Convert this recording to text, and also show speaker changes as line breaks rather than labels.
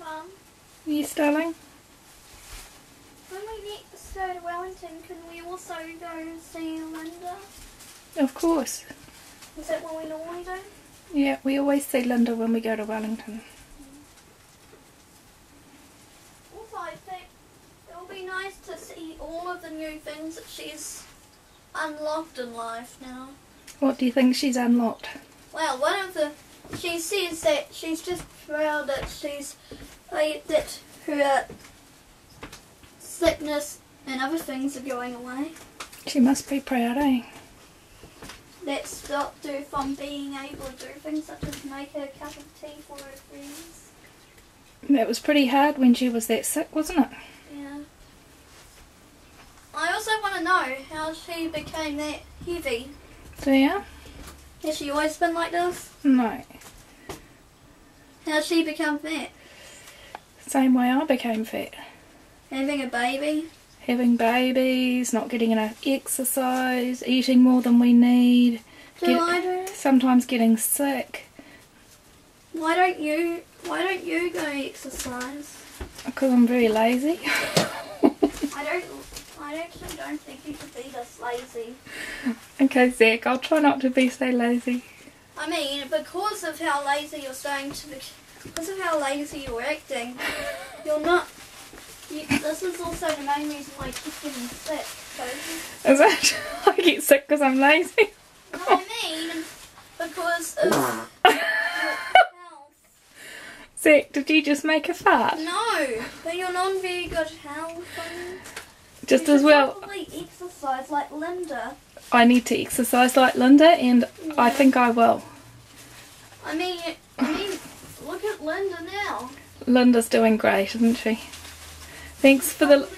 Mum,
Yes, darling?
when we next go to Wellington, can we also go see Linda?
Of course.
Is that what we normally do?
Yeah, we always see Linda when we go to Wellington.
Also, I think it will be nice to see all of the new things that she's unlocked in life now.
What do you think she's unlocked?
Well, one of the she says that she's just proud that she's like, that her sickness and other things are going away.
She must be proud, eh?
That stopped her from being able to do things such as make her cup of tea for her friends.
That was pretty hard when she was that sick, wasn't it?
Yeah. I also want to know how she became that heavy.
Do you?
Has she always been like this?
No.
How's she become fat?
Same way I became fat.
Having a baby?
Having babies, not getting enough exercise, eating more than we need,
Do
Get- sometimes getting sick
Why don't you? Why don't you go exercise?
because I'm very lazy.
I don't. I actually don't think you should be this lazy.
okay, Zac, I'll try not to be so lazy.
I mean, because of how lazy you're starting to be, because of how lazy you're acting, you're not. You, this is also the main reason why you keep getting sick. So,
Is it? I get sick because I'm lazy.
what I mean, because of your health.
Zac, did you just make a fart?
No, but you're not very good health.
Just
you
as well,
Probably exercise like Linda.
I need to exercise like Linda, and I think I will.
I mean, I mean, at Linda now.
Linda's doing great, isn't she? Thanks for the